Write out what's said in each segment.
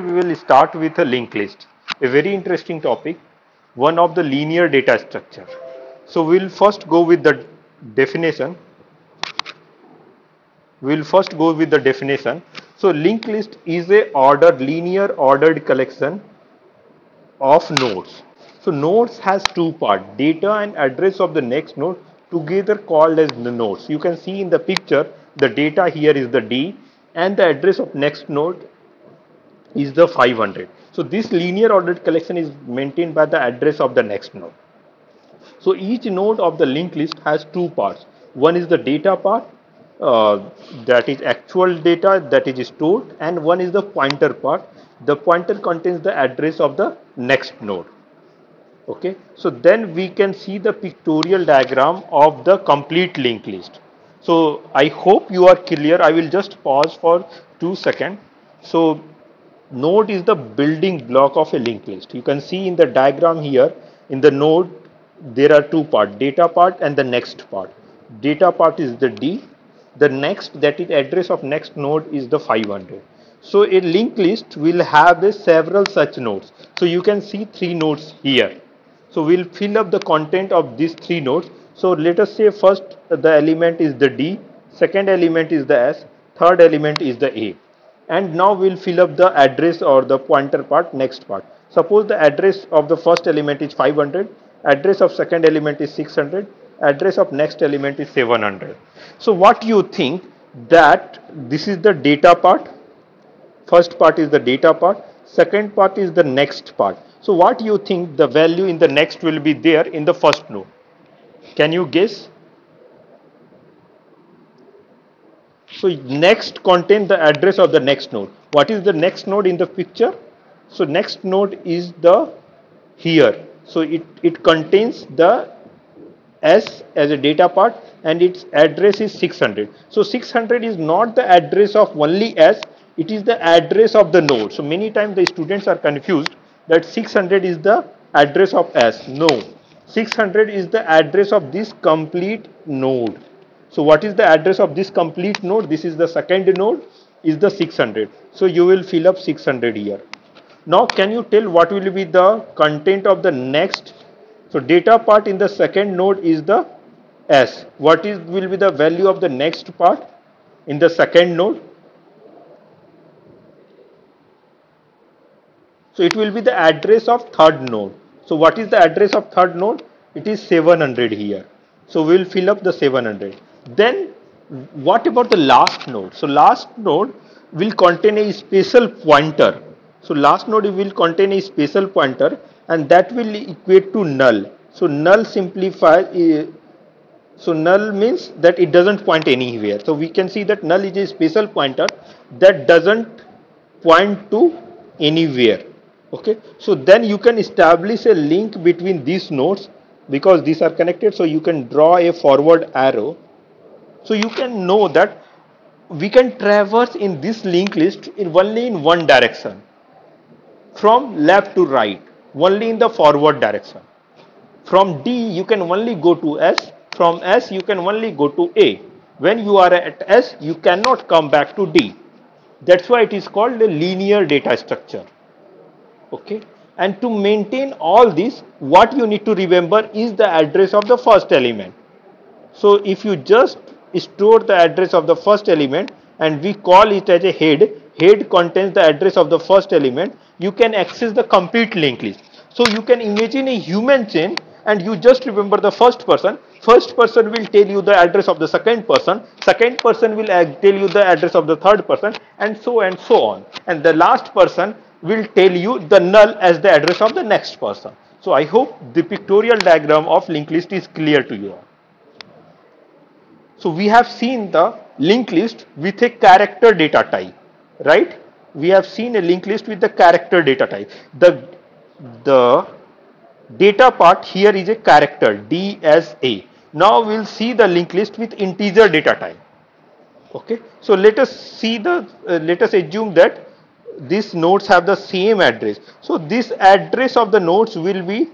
we will start with a linked list, a very interesting topic, one of the linear data structure. So we'll first go with the definition. We'll first go with the definition. So linked list is a ordered linear ordered collection of nodes. So nodes has two part data and address of the next node together called as the nodes. You can see in the picture the data here is the D and the address of next node is the 500. So this linear ordered collection is maintained by the address of the next node. So each node of the linked list has two parts. One is the data part uh, that is actual data that is stored and one is the pointer part. The pointer contains the address of the next node. Okay, so then we can see the pictorial diagram of the complete linked list. So I hope you are clear. I will just pause for two seconds. So node is the building block of a linked list. You can see in the diagram here in the node there are two parts data part and the next part. Data part is the D. The next that is address of next node is the 500. So a linked list will have a several such nodes. So you can see three nodes here. So we'll fill up the content of these three nodes. So let us say first the element is the D, second element is the S, third element is the A and now we'll fill up the address or the pointer part next part. Suppose the address of the first element is 500 address of second element is 600 address of next element is 700 so what you think that this is the data part? First part is the data part. Second part is the next part. So what you think the value in the next will be there in the first node can you guess So next contain the address of the next node. What is the next node in the picture? So next node is the here. So it, it contains the S as a data part and its address is 600. So 600 is not the address of only S, it is the address of the node. So many times the students are confused that 600 is the address of S. No, 600 is the address of this complete node. So what is the address of this complete node? This is the second node is the 600. So you will fill up 600 here. Now can you tell what will be the content of the next? So data part in the second node is the S. What is will be the value of the next part in the second node? So it will be the address of third node. So what is the address of third node? It is 700 here. So we will fill up the 700. Then what about the last node? So last node will contain a special pointer. So last node will contain a special pointer and that will equate to null. So null simplifies, uh, so null means that it doesn't point anywhere. So we can see that null is a special pointer that doesn't point to anywhere. Okay. So then you can establish a link between these nodes because these are connected. So you can draw a forward arrow so you can know that we can traverse in this linked list in only in one direction from left to right only in the forward direction. From D you can only go to S from S you can only go to A. When you are at S you cannot come back to D. That's why it is called a linear data structure. Okay. And to maintain all this what you need to remember is the address of the first element. So if you just store the address of the first element and we call it as a head. Head contains the address of the first element. You can access the complete linked list. So you can imagine a human chain and you just remember the first person. First person will tell you the address of the second person. Second person will tell you the address of the third person and so and so on. And the last person will tell you the null as the address of the next person. So I hope the pictorial diagram of linked list is clear to you all. So we have seen the linked list with a character data type, right? We have seen a linked list with the character data type. The, the data part here is a character DSA. Now we'll see the linked list with integer data type. Okay, so let us see the, uh, let us assume that these nodes have the same address. So this address of the nodes will be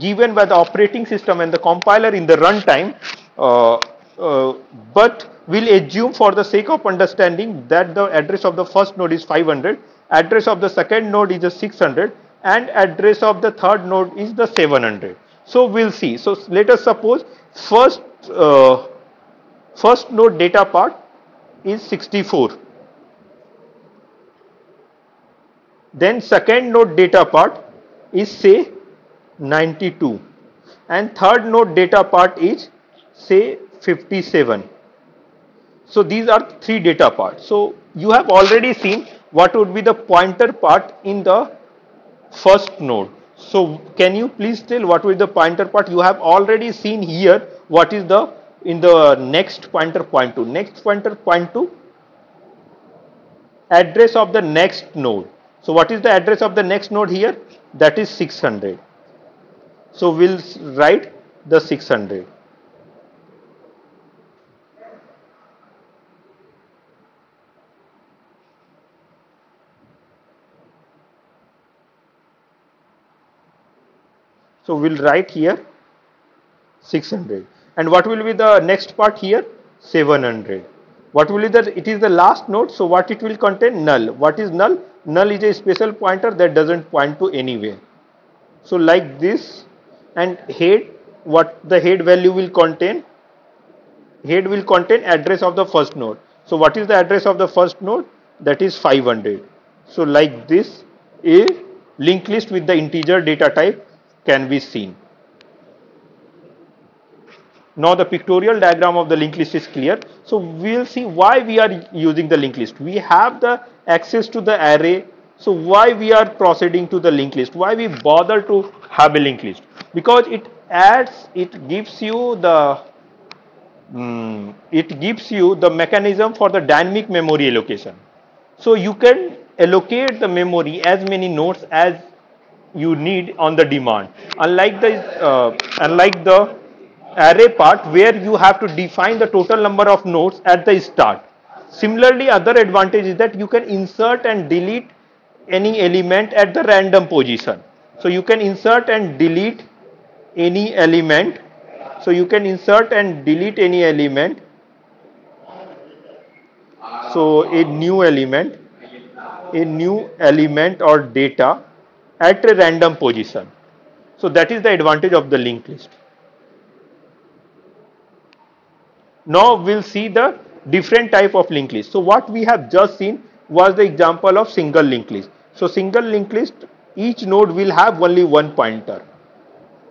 given by the operating system and the compiler in the runtime uh, uh, but we'll assume for the sake of understanding that the address of the first node is 500 address of the second node is the 600 and address of the third node is the 700 so we'll see. So let us suppose first uh, first node data part is 64 then second node data part is say 92 and third node data part is say 57 so these are three data parts. So you have already seen what would be the pointer part in the first node. So can you please tell what will the pointer part? You have already seen here what is the in the next pointer point to next pointer point to address of the next node. So what is the address of the next node here? That is 600 so we'll write the 600 So we'll write here 600 and what will be the next part here? 700 what will be the it is the last node so what it will contain? Null. What is null? Null is a special pointer that doesn't point to anywhere. So like this and head what the head value will contain? Head will contain address of the first node so what is the address of the first node that is 500 so like this a linked list with the integer data type can be seen. Now the pictorial diagram of the linked list is clear. So we'll see why we are using the linked list. We have the access to the array. So why we are proceeding to the linked list? Why we bother to have a linked list? Because it adds, it gives you the mm, it gives you the mechanism for the dynamic memory allocation. So you can allocate the memory as many nodes as you need on the demand. Unlike the uh, unlike the array part where you have to define the total number of nodes at the start. Similarly, other advantage is that you can insert and delete any element at the random position. So you can insert and delete any element. So you can insert and delete any element. So a new element, a new element or data at a random position. So that is the advantage of the linked list. Now we'll see the different type of linked list. So what we have just seen was the example of single linked list. So single linked list, each node will have only one pointer.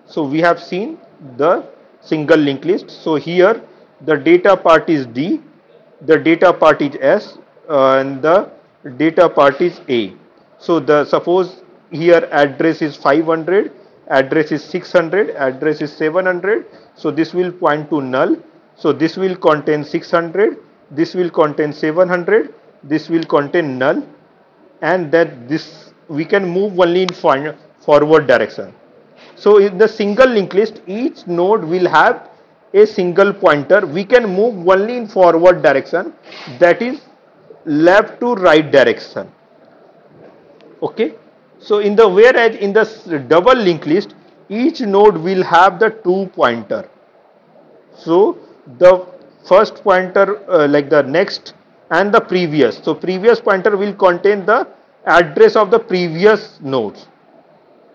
So we have seen the single linked list. So here the data part is D, the data part is S, uh, and the data part is A. So the suppose here address is 500 address is 600 address is 700 so this will point to null. So this will contain 600 this will contain 700 this will contain null. And that this we can move only in forward direction. So in the single linked list each node will have a single pointer. We can move only in forward direction. That is left to right direction. Okay so in the whereas in the double linked list, each node will have the two pointer. So the first pointer uh, like the next and the previous. So previous pointer will contain the address of the previous nodes.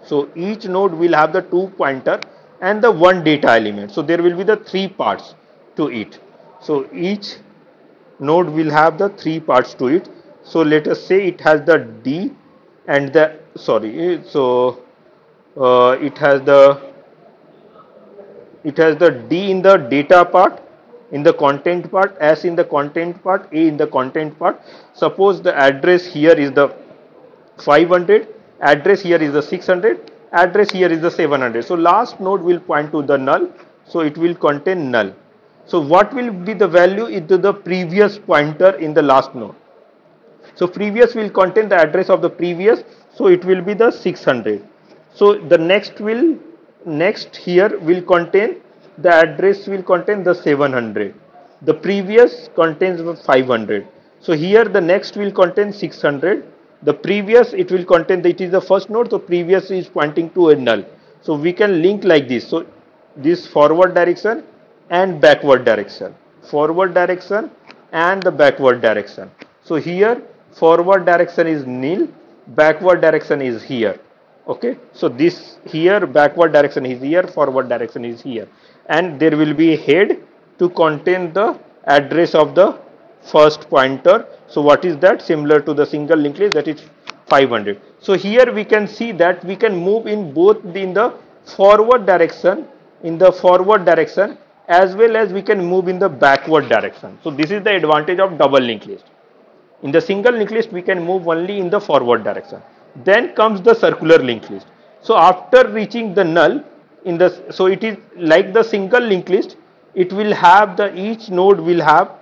So each node will have the two pointer and the one data element. So there will be the three parts to it. So each node will have the three parts to it. So let us say it has the D and the sorry so uh, it has the it has the d in the data part in the content part s in the content part a in the content part. Suppose the address here is the 500 address here is the 600 address here is the 700 so last node will point to the null so it will contain null. So what will be the value into the previous pointer in the last node? So previous will contain the address of the previous so it will be the 600 so the next will next here will contain the address will contain the 700 the previous contains the 500 so here the next will contain 600 the previous it will contain it is the first node so previous is pointing to a null so we can link like this. So this forward direction and backward direction. Forward direction and the backward direction. So here forward direction is nil backward direction is here. Okay, so this here backward direction is here, forward direction is here, and there will be a head to contain the address of the first pointer. So what is that? Similar to the single linked list that is 500. So here we can see that we can move in both in the forward direction, in the forward direction as well as we can move in the backward direction. So this is the advantage of double linked list. In the single linked list, we can move only in the forward direction. Then comes the circular linked list. So after reaching the null, in the so it is like the single linked list. It will have the each node will have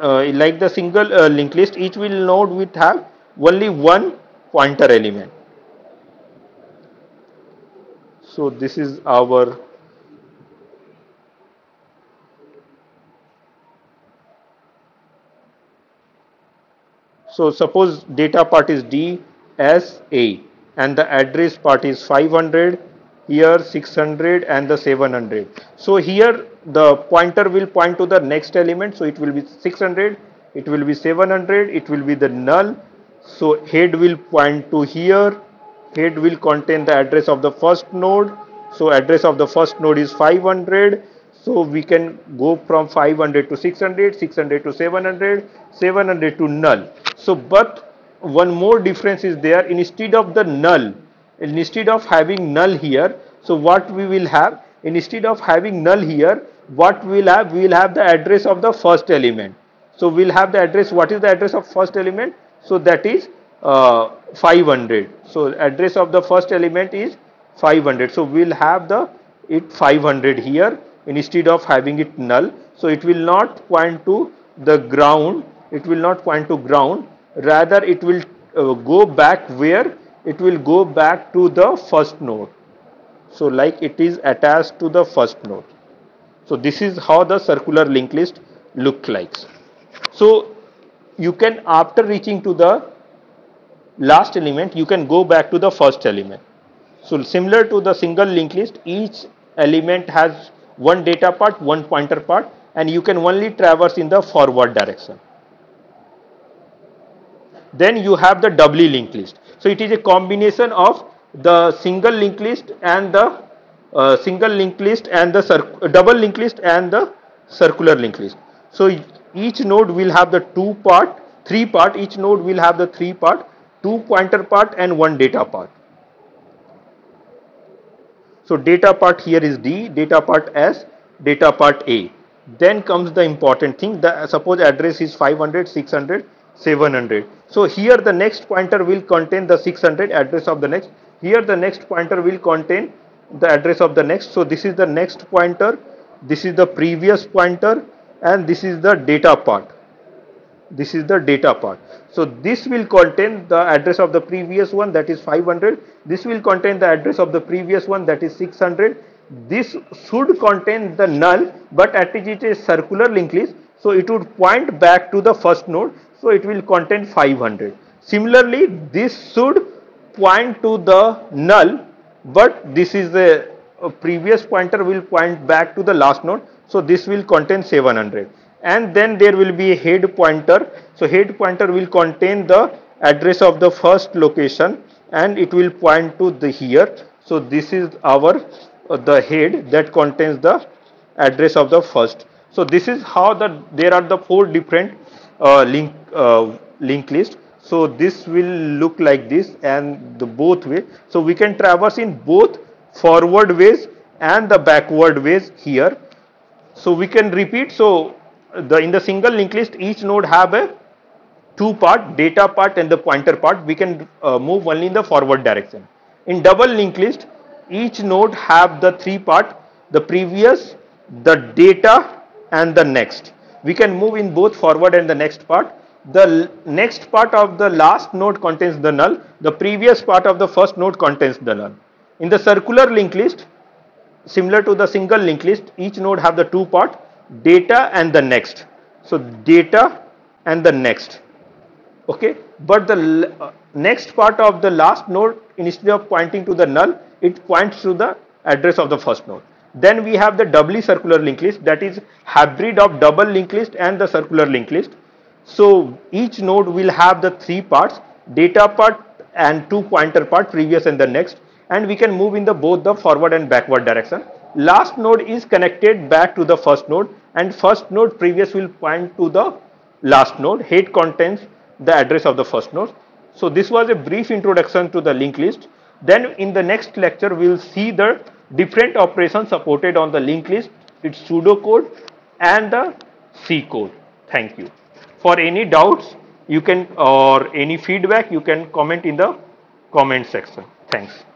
uh, like the single uh, linked list. Each will node will have only one pointer element. So this is our So suppose data part is D S A and the address part is 500 here 600 and the 700. So here the pointer will point to the next element so it will be 600 it will be 700 it will be the null so head will point to here head will contain the address of the first node so address of the first node is 500 so we can go from 500 to 600 600 to 700 700 to null so, but one more difference is there instead of the null, instead of having null here, so what we will have, instead of having null here, what we will have, we will have the address of the first element. So, we will have the address, what is the address of first element? So, that is uh, 500. So, address of the first element is 500. So, we will have the it 500 here instead of having it null. So, it will not point to the ground it will not point to ground. Rather it will uh, go back where? It will go back to the first node. So like it is attached to the first node. So this is how the circular linked list look like. So you can after reaching to the last element you can go back to the first element. So similar to the single linked list each element has one data part one pointer part and you can only traverse in the forward direction then you have the doubly linked list. So it is a combination of the single linked list and the uh, single linked list and the double linked list and the circular linked list. So each node will have the two part, three part, each node will have the three part, two pointer part and one data part. So data part here is D, data part S, data part A. Then comes the important thing, the suppose address is 500, 600, 700. So here the next pointer will contain the 600 address of the next. Here the next pointer will contain the address of the next. So this is the next pointer. This is the previous pointer and this is the data part. This is the data part. So this will contain the address of the previous one that is 500. This will contain the address of the previous one that is 600. This should contain the null but at it is circular linked list. So it would point back to the first node so it will contain 500. Similarly, this should point to the null, but this is the previous pointer will point back to the last node. So this will contain 700 and then there will be a head pointer. So head pointer will contain the address of the first location and it will point to the here. So this is our uh, the head that contains the address of the first. So this is how the there are the four different uh, link uh, link list so this will look like this and the both way so we can traverse in both forward ways and the backward ways here so we can repeat so the in the single linked list each node have a two part data part and the pointer part we can uh, move only in the forward direction in double linked list each node have the three part the previous the data and the next we can move in both forward and the next part. The next part of the last node contains the null. The previous part of the first node contains the null. In the circular linked list, similar to the single linked list, each node have the two part, data and the next. So data and the next. Okay, but the uh, next part of the last node, instead of pointing to the null, it points to the address of the first node. Then we have the doubly circular linked list that is hybrid of double linked list and the circular linked list. So each node will have the three parts data part and two pointer part previous and the next and we can move in the both the forward and backward direction. Last node is connected back to the first node and first node previous will point to the last node. Head contains the address of the first node. So this was a brief introduction to the linked list. Then in the next lecture we will see the different operations supported on the linked list, its pseudocode and the C code. Thank you. For any doubts you can or any feedback you can comment in the comment section. Thanks.